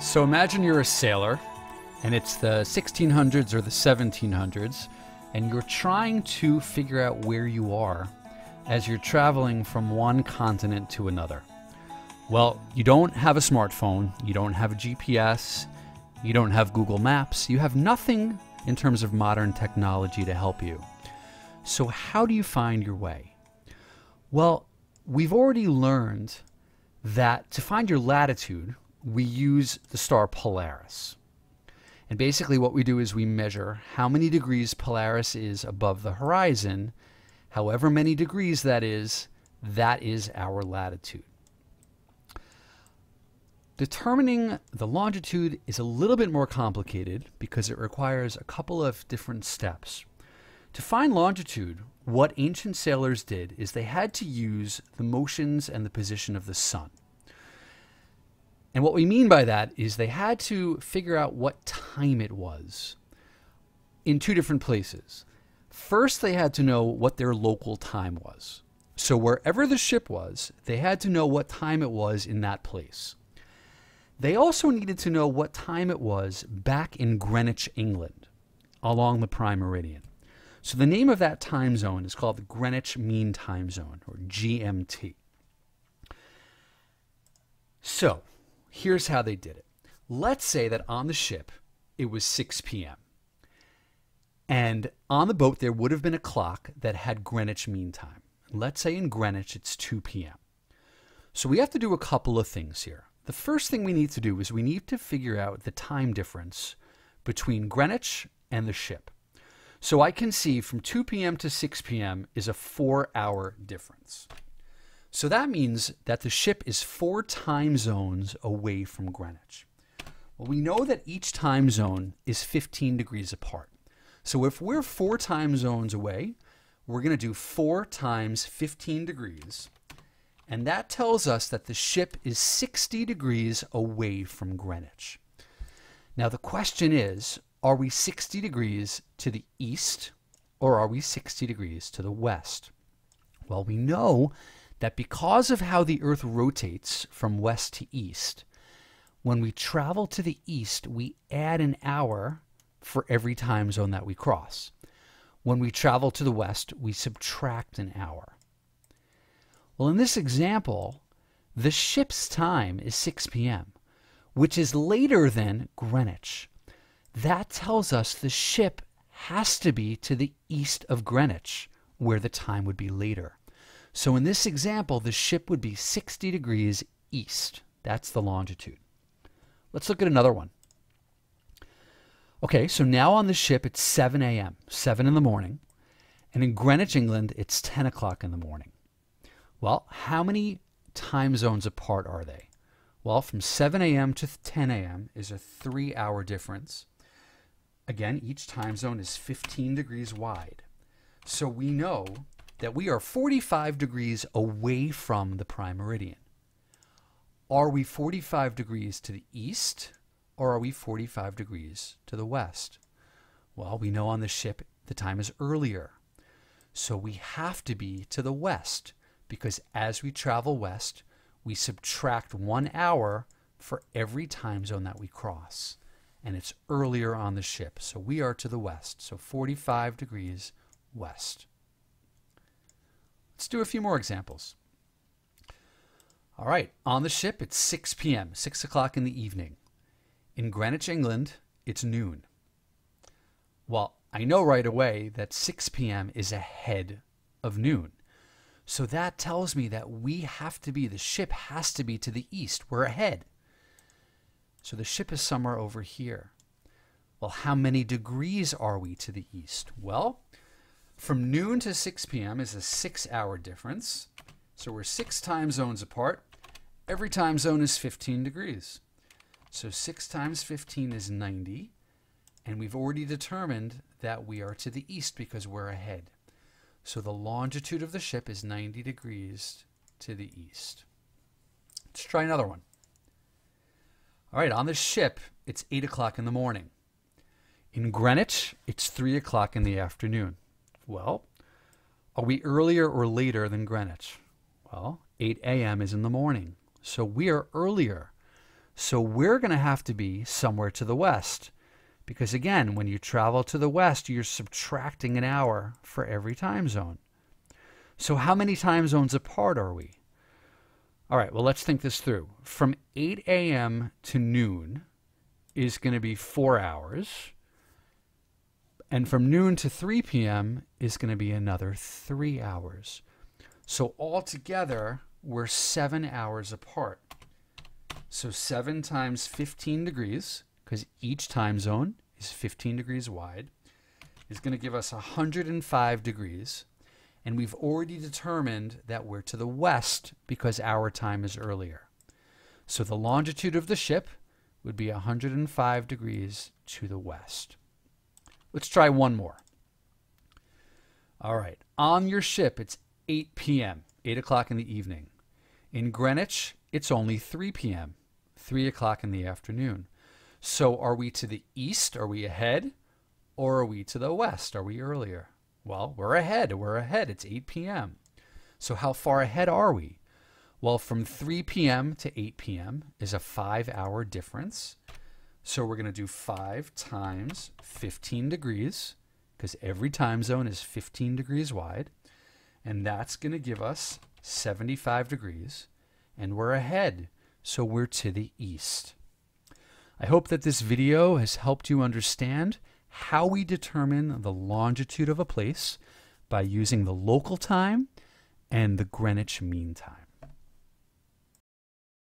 So imagine you're a sailor and it's the 1600s or the 1700s, and you're trying to figure out where you are as you're traveling from one continent to another. Well, you don't have a smartphone, you don't have a GPS, you don't have Google Maps, you have nothing in terms of modern technology to help you. So, how do you find your way? Well, we've already learned that to find your latitude, we use the star Polaris. And basically, what we do is we measure how many degrees Polaris is above the horizon. However, many degrees that is, that is our latitude. Determining the longitude is a little bit more complicated because it requires a couple of different steps. To find longitude, what ancient sailors did is they had to use the motions and the position of the sun. And what we mean by that is they had to figure out what time it was in two different places. First, they had to know what their local time was. So, wherever the ship was, they had to know what time it was in that place. They also needed to know what time it was back in Greenwich, England, along the prime meridian. So, the name of that time zone is called the Greenwich Mean Time Zone, or GMT. So, Here's how they did it. Let's say that on the ship it was 6 p.m. And on the boat there would have been a clock that had Greenwich Mean Time. Let's say in Greenwich it's 2 p.m. So we have to do a couple of things here. The first thing we need to do is we need to figure out the time difference between Greenwich and the ship. So I can see from 2 p.m. to 6 p.m. is a four hour difference. So that means that the ship is four time zones away from Greenwich. Well, we know that each time zone is 15 degrees apart. So if we're four time zones away, we're going to do four times 15 degrees. And that tells us that the ship is 60 degrees away from Greenwich. Now, the question is are we 60 degrees to the east or are we 60 degrees to the west? Well, we know that because of how the Earth rotates from west to east, when we travel to the east, we add an hour for every time zone that we cross. When we travel to the west, we subtract an hour. Well, in this example, the ship's time is 6 p.m., which is later than Greenwich. That tells us the ship has to be to the east of Greenwich, where the time would be later. So in this example, the ship would be 60 degrees east. That's the longitude. Let's look at another one. Okay, so now on the ship it's 7 a.m., 7 in the morning. And in Greenwich, England, it's 10 o'clock in the morning. Well, how many time zones apart are they? Well, from 7 a.m. to 10 a.m. is a three hour difference. Again, each time zone is 15 degrees wide. So we know that we are 45 degrees away from the prime meridian. Are we 45 degrees to the east or are we 45 degrees to the west? Well, we know on the ship the time is earlier. So we have to be to the west because as we travel west, we subtract one hour for every time zone that we cross. And it's earlier on the ship. So we are to the west. So 45 degrees west. Let's do a few more examples. All right, on the ship, it's 6 p.m., 6 o'clock in the evening. In Greenwich, England, it's noon. Well, I know right away that 6 p.m. is ahead of noon. So that tells me that we have to be, the ship has to be to the east. We're ahead. So the ship is somewhere over here. Well, how many degrees are we to the east? Well, from noon to 6 p.m. is a six hour difference. So we're six time zones apart. Every time zone is 15 degrees. So 6 times 15 is 90. And we've already determined that we are to the east because we're ahead. So the longitude of the ship is 90 degrees to the east. Let's try another one. All right, on the ship, it's 8 o'clock in the morning. In Greenwich, it's 3 o'clock in the afternoon. Well, are we earlier or later than Greenwich? Well, 8 a.m. is in the morning. So we are earlier. So we're going to have to be somewhere to the west. Because again, when you travel to the west, you're subtracting an hour for every time zone. So, how many time zones apart are we? All right, well, let's think this through. From 8 a.m. to noon is going to be four hours. And from noon to 3 p.m. is going to be another three hours. So, altogether, we're seven hours apart. So, seven times 15 degrees, because each time zone is 15 degrees wide, is going to give us 105 degrees. And we've already determined that we're to the west because our time is earlier. So the longitude of the ship would be 105 degrees to the west. Let's try one more. All right. On your ship, it's 8 p.m., 8 o'clock in the evening. In Greenwich, it's only 3 p.m., 3 o'clock in the afternoon. So are we to the east? Are we ahead? Or are we to the west? Are we earlier? Well, we're ahead. We're ahead. It's 8 p.m. So how far ahead are we? Well, from 3 p.m. to 8 p.m. is a five hour difference. So we're going to do 5 times 15 degrees because every time zone is 15 degrees wide. And that's going to give us 75 degrees. And we're ahead. So we're to the east. I hope that this video has helped you understand how we determine the longitude of a place by using the local time and the Greenwich Mean Time.